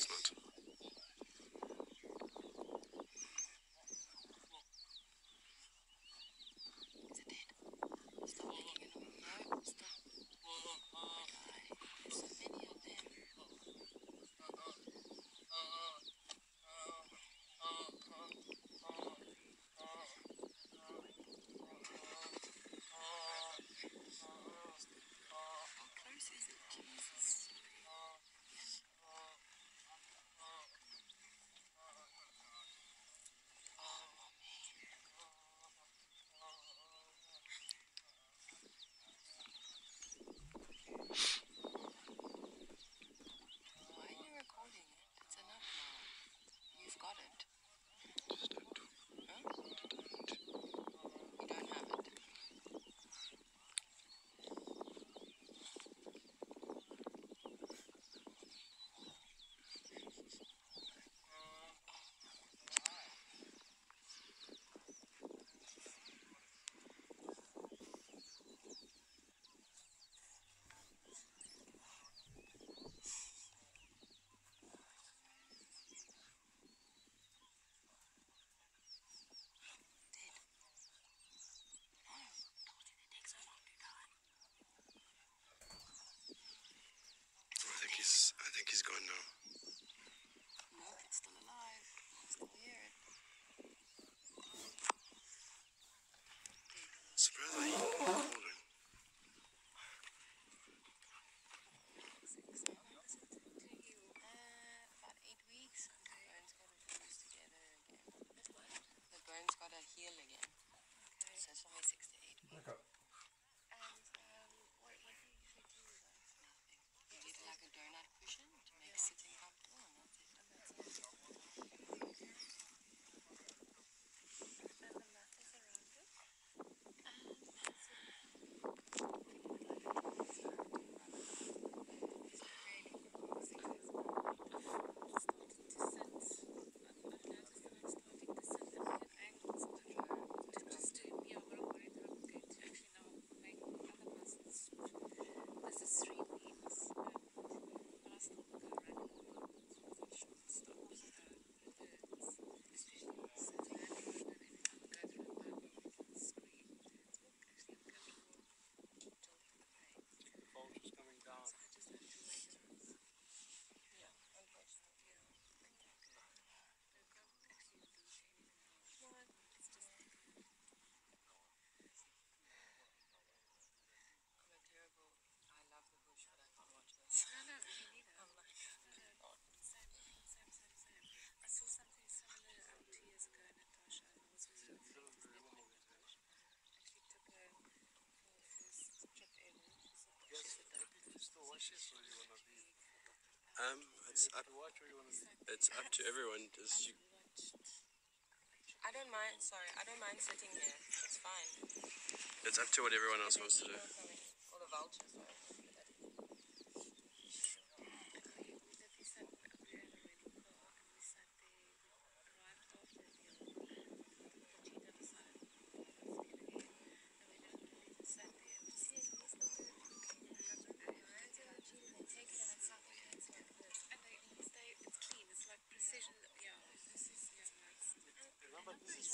announcement. Um, it's up, it's up to everyone. Does you... I don't mind, sorry, I don't mind sitting here. It's fine. It's up to what everyone else wants to do. All the vultures,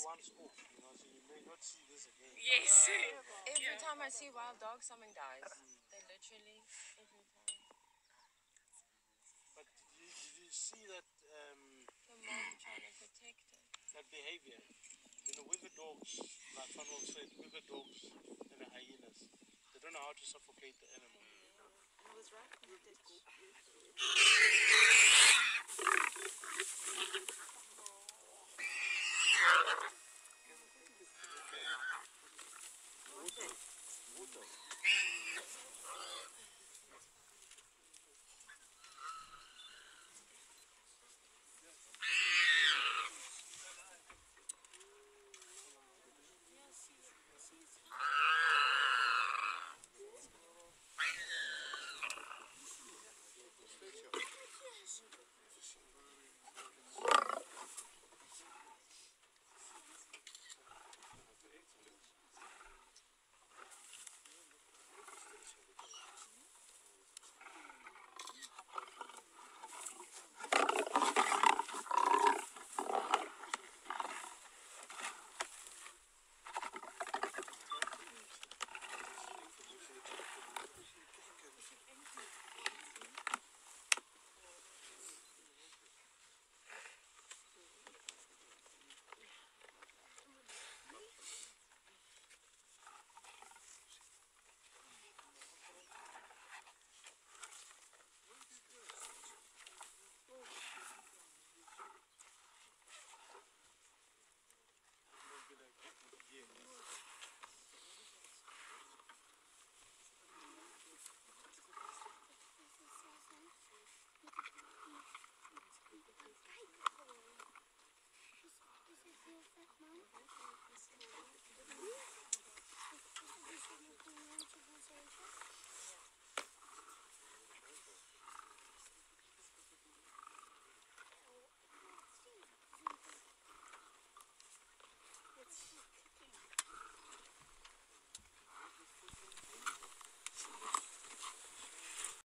once off, you know, so you may not see this again. Yes. Every time I see wild dogs, something dies. They literally every time. But you, you see that um, The mom trying to protect it. that behavior. You know, with the dogs, like Funwell said, with the dogs and the hyenas, they don't know how to suffocate the animal. I was right.